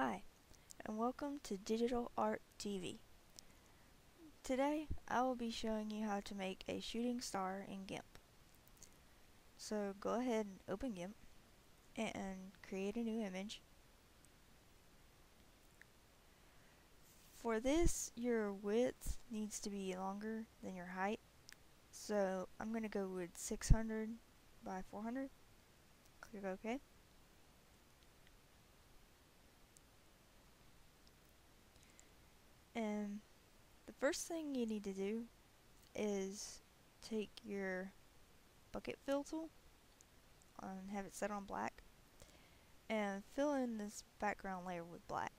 Hi, and welcome to Digital Art TV. Today, I will be showing you how to make a shooting star in GIMP. So go ahead and open GIMP and create a new image. For this, your width needs to be longer than your height. So I'm going to go with 600 by 400. Click OK. And the first thing you need to do is take your bucket fill tool and have it set on black and fill in this background layer with black.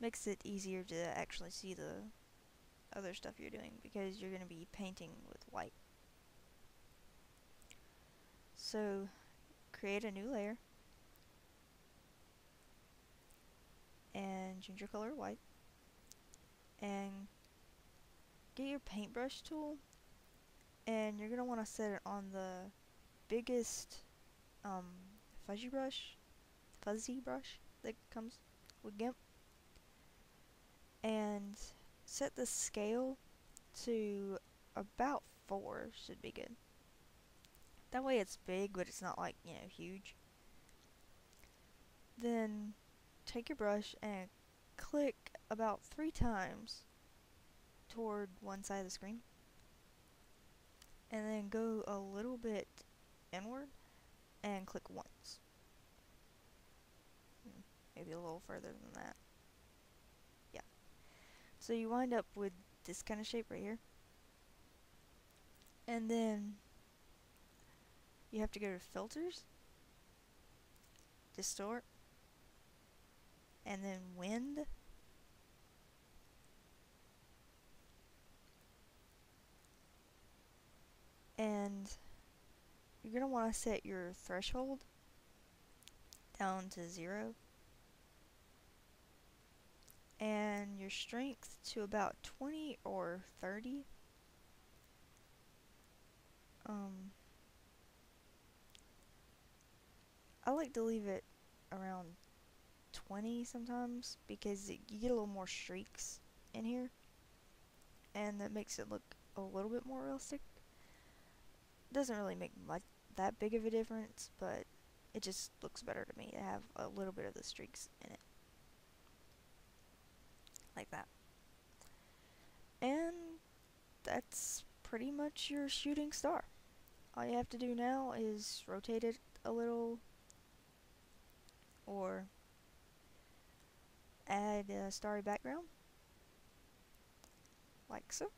Makes it easier to actually see the other stuff you're doing because you're going to be painting with white. So create a new layer and change your color white and get your paintbrush tool and you're going to want to set it on the biggest um, fuzzy brush fuzzy brush that comes with GIMP and set the scale to about 4 should be good. That way it's big but it's not like you know huge. Then take your brush and click about three times toward one side of the screen and then go a little bit inward and click once. Hmm, maybe a little further than that. Yeah. So you wind up with this kind of shape right here. And then you have to go to filters, distort, and then wind. And you're going to want to set your threshold down to zero and your strength to about 20 or 30 um, I like to leave it around 20 sometimes because it, you get a little more streaks in here and that makes it look a little bit more realistic. Doesn't really make much that big of a difference, but it just looks better to me to have a little bit of the streaks in it. Like that. And that's pretty much your shooting star. All you have to do now is rotate it a little or add a starry background. Like so.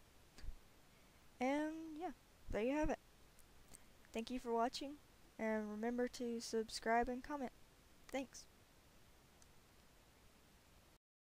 And yeah there you have it. Thank you for watching and remember to subscribe and comment. Thanks